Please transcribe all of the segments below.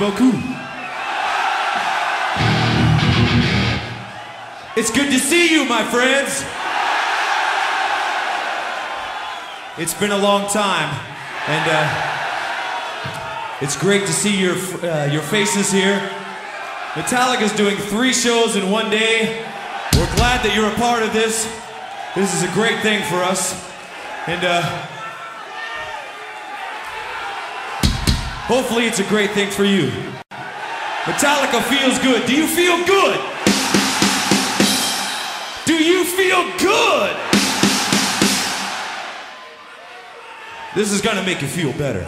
beaucoup. It's good to see you, my friends. It's been a long time, and uh, it's great to see your uh, your faces here. Metallica's doing three shows in one day. We're glad that you're a part of this. This is a great thing for us, and uh, hopefully, it's a great thing for you. Metallica feels good. Do you feel good? Do you feel good? This is gonna make you feel better.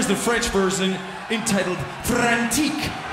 Here is the French version entitled Frantique.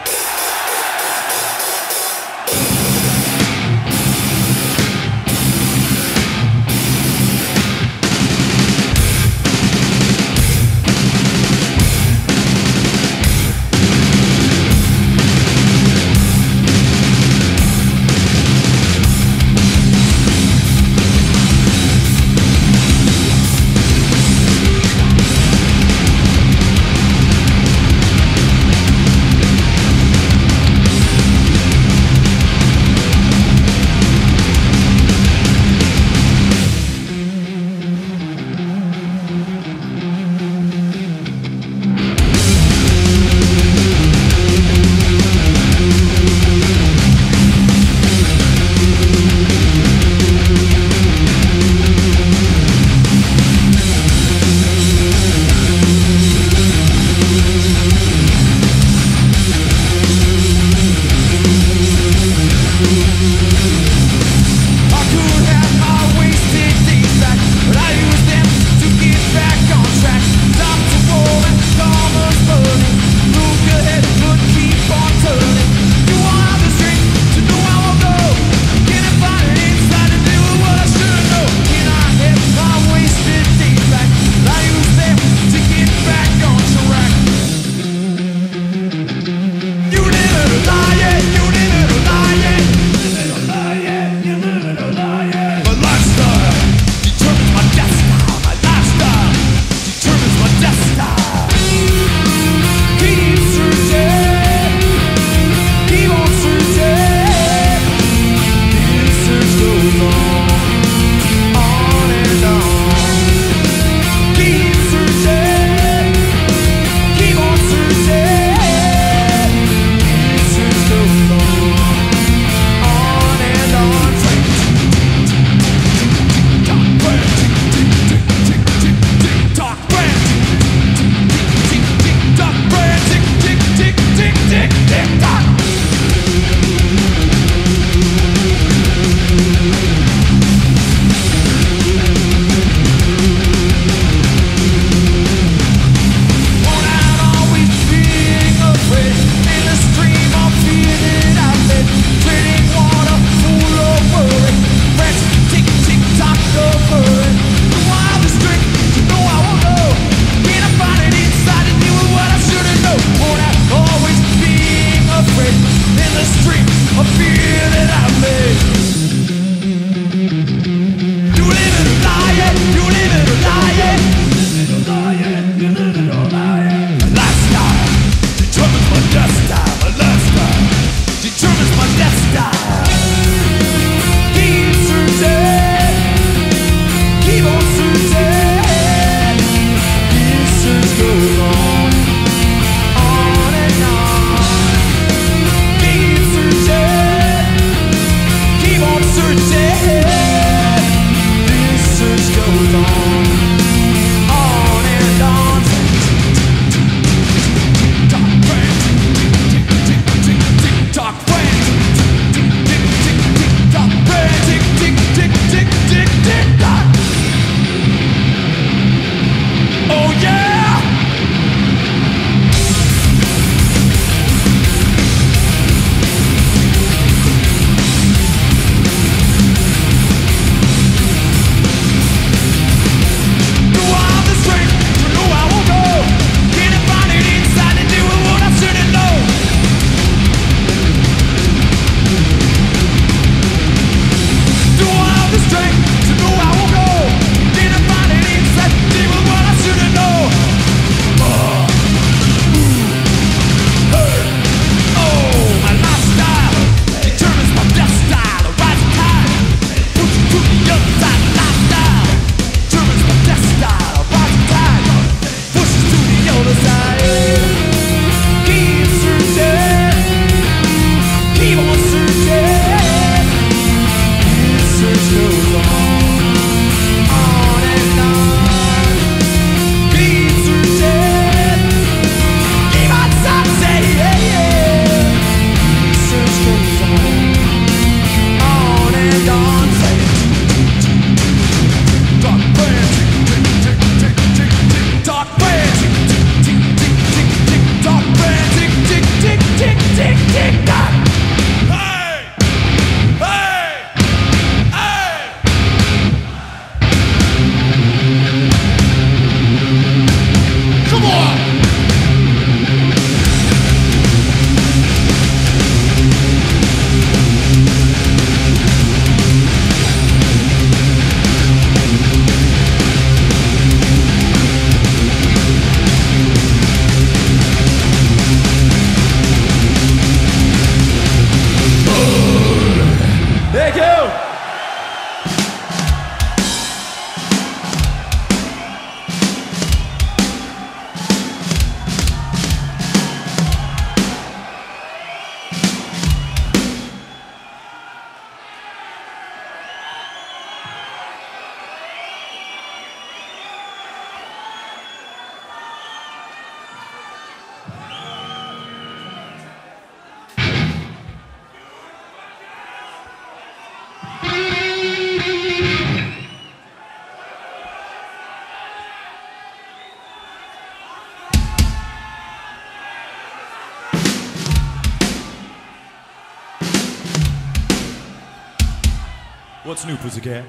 What's new, pussycat?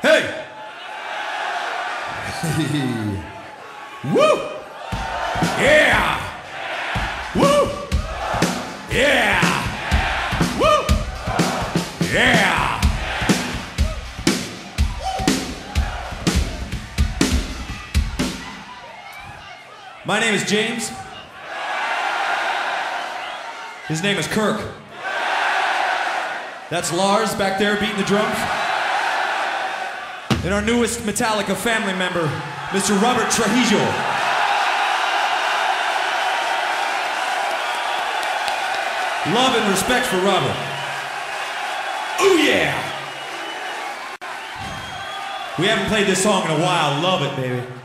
Hey! Woo! Yeah! Woo! Yeah! Woo! Yeah! My name is James. His name is Kirk. That's Lars back there beating the drums. And our newest Metallica family member, Mr. Robert Trujillo. Love and respect for Robert. Ooh yeah! We haven't played this song in a while. Love it, baby.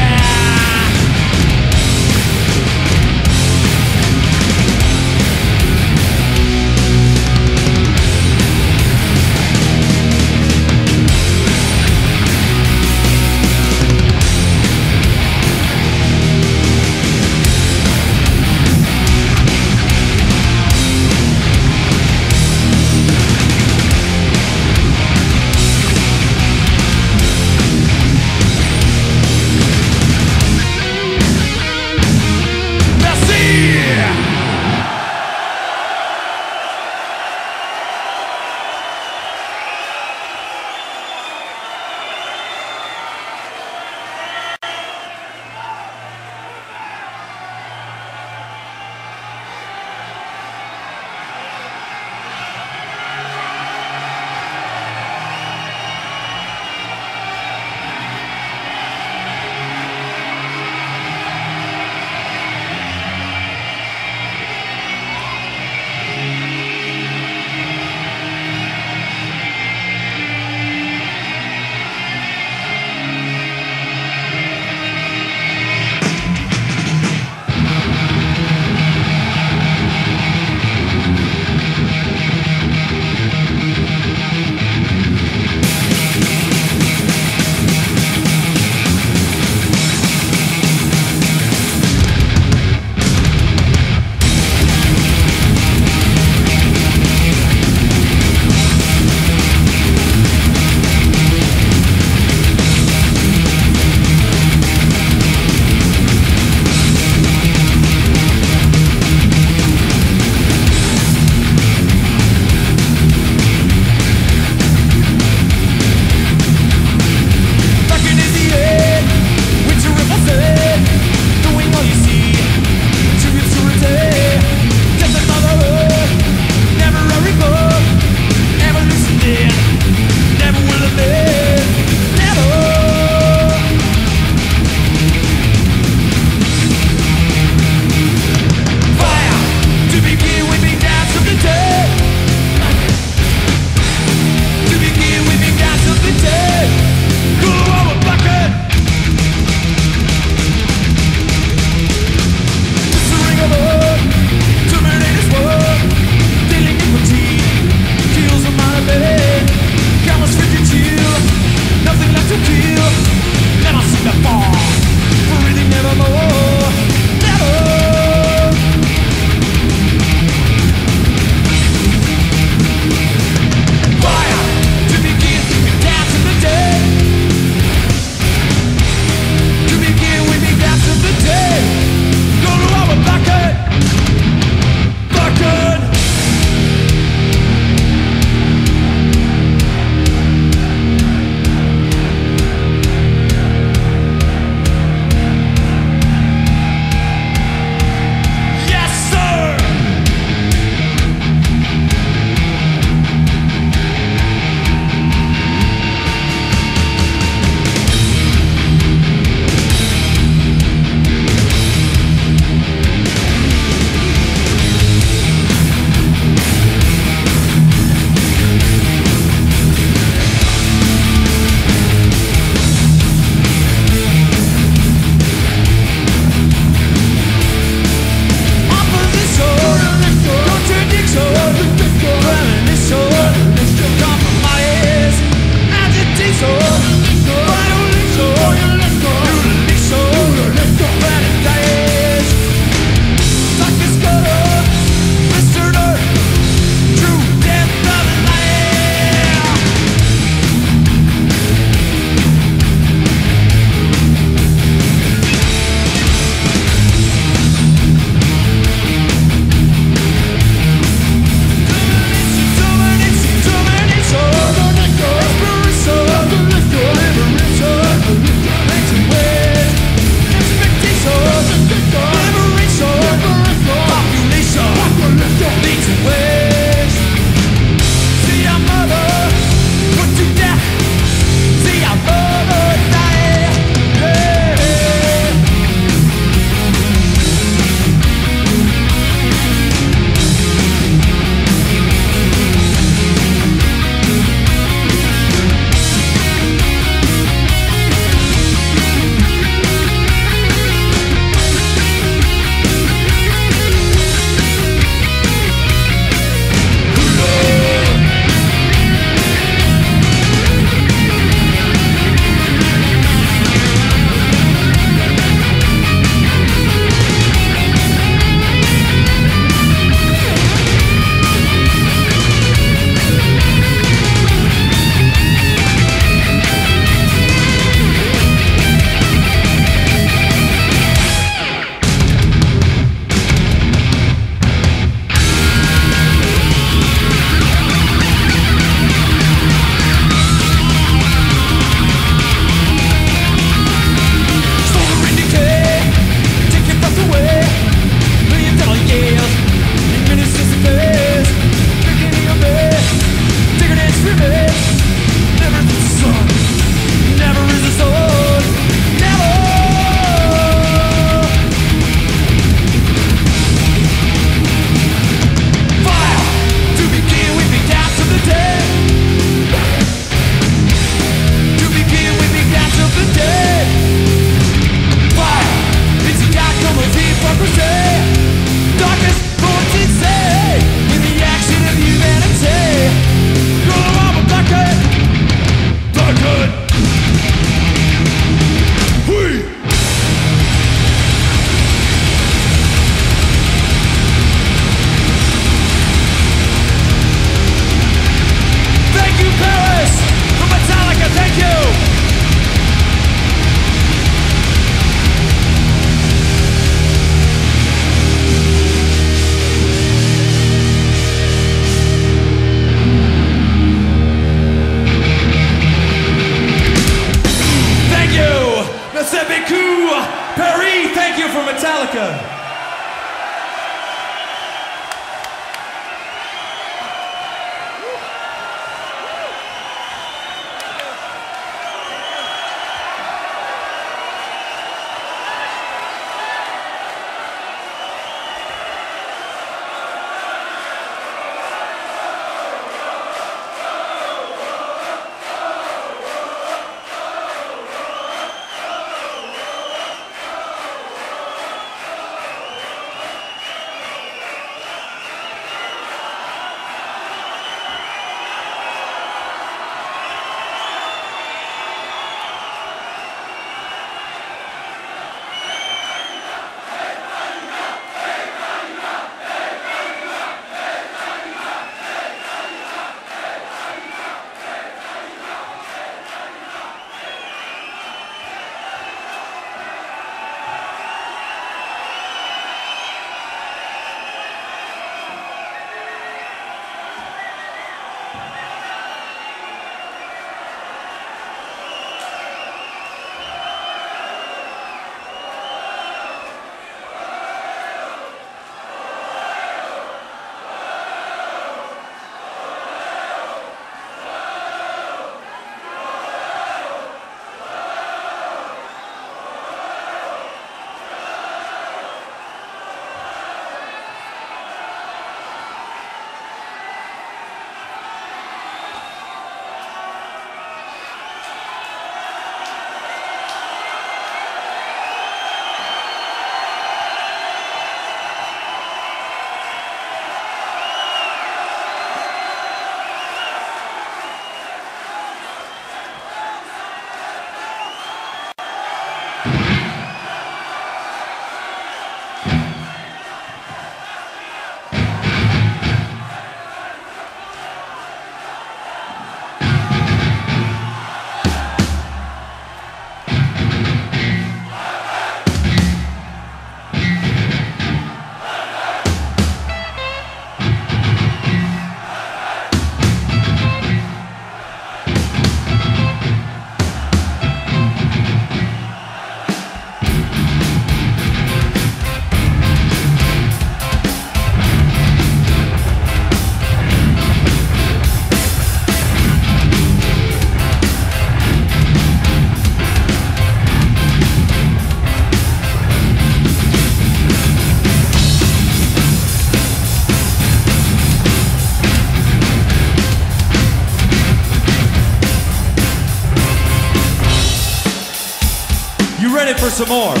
Some more.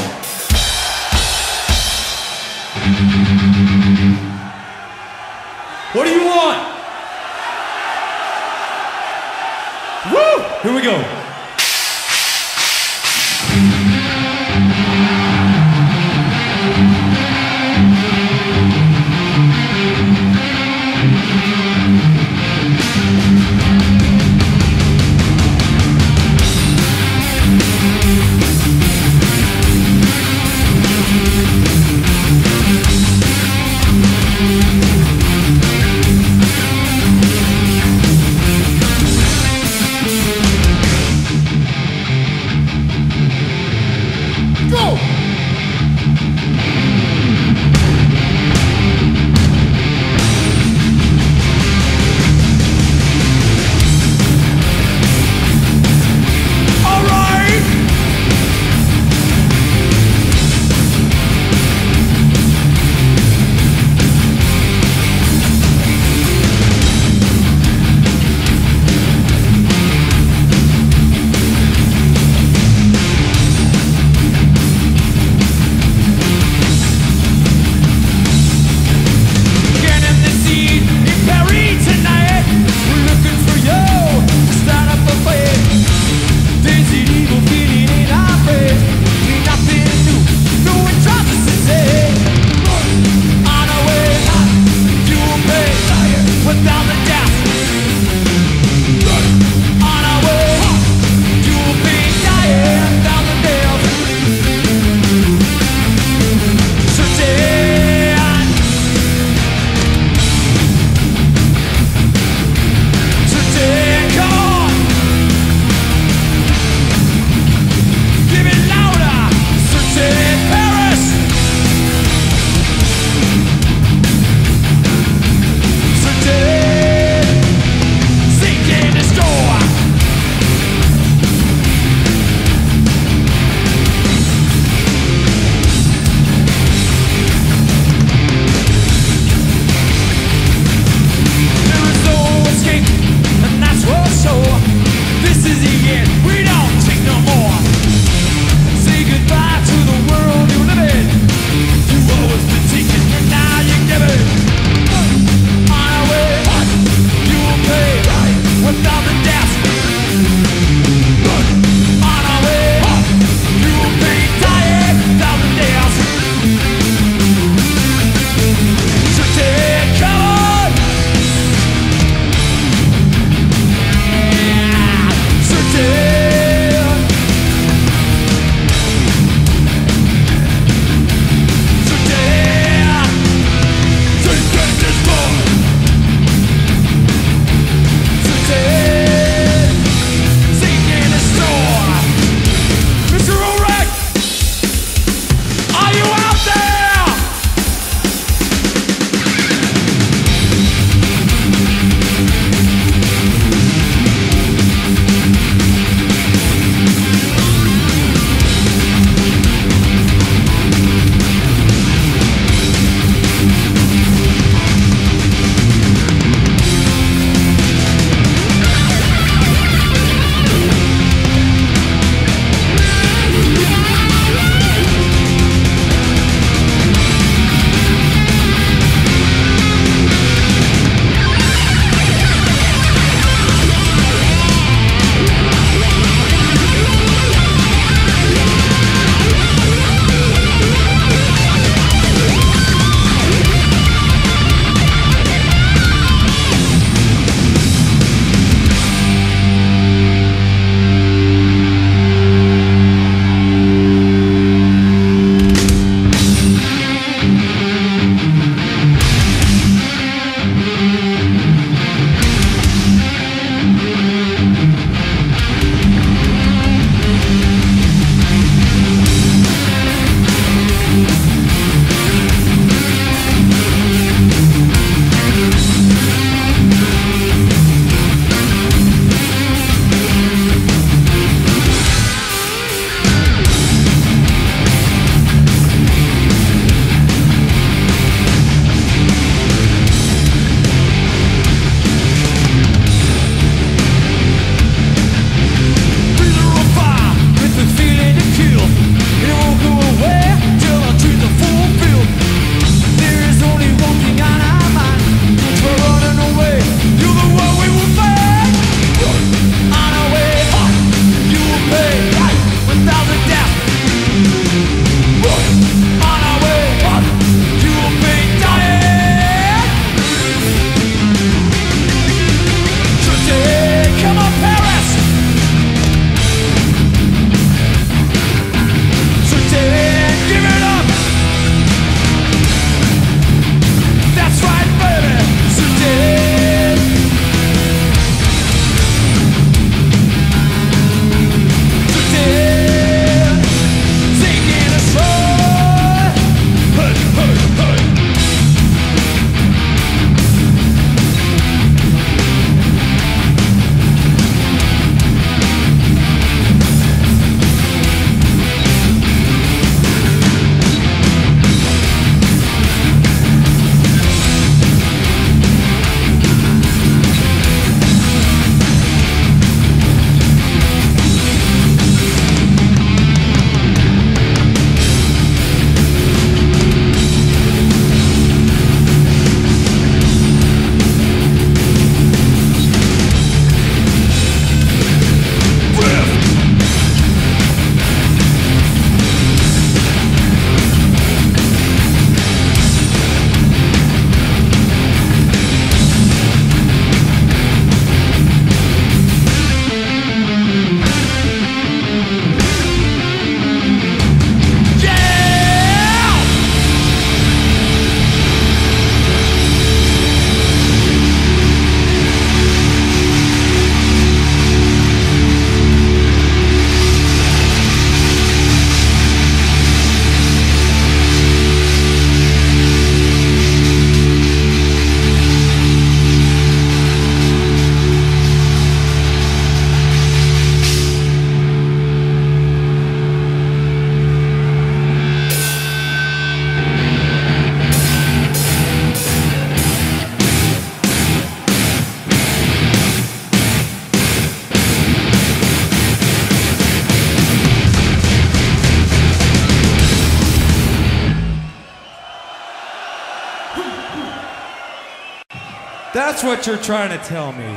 What you're trying to tell me.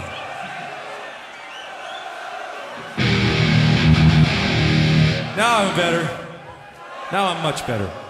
Now I'm better. Now I'm much better.